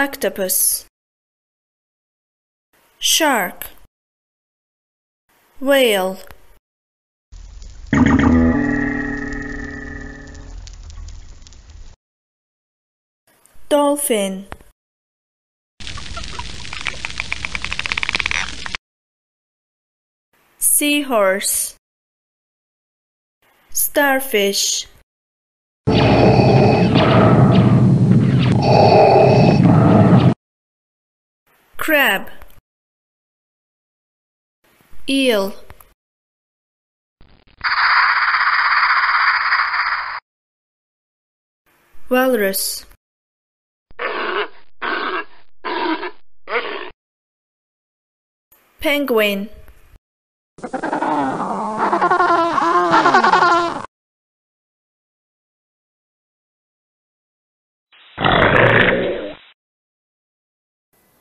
octopus. Shark. Whale. Dolphin. Seahorse. Starfish crab. Eel. Walrus. Penguin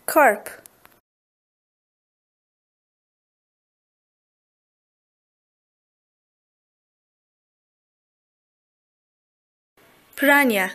carp piranha